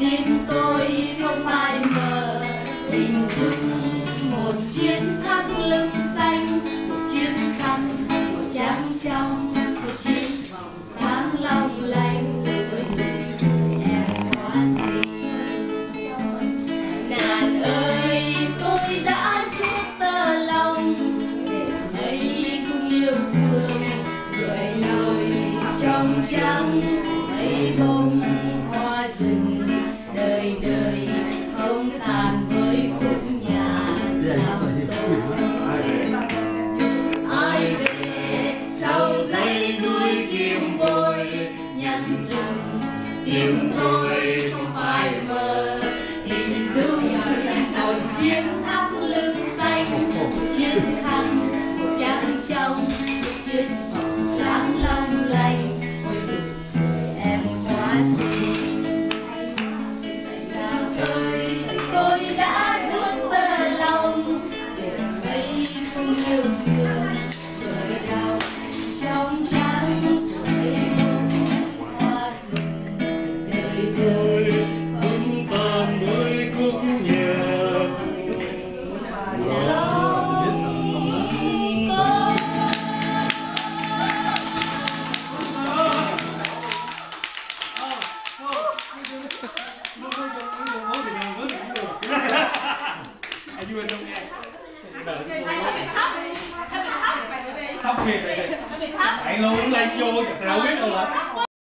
tim tôi không phải mờ, hình dung một chiến thắng lưng xanh, một chiến thắng một trắng trong, một chiến vòng sáng long lanh với người em quá xinh. Nàng ơi, tôi đã chút tơ lòng dệt lấy cũng yêu thương, người đời trong trắng. Tim tôi không phải mơ hình dung một chiến thắng lưng xanh chiến thắng một trắng trong thấp thiệt vậy bạn luôn lên vô đâu biết đâu hả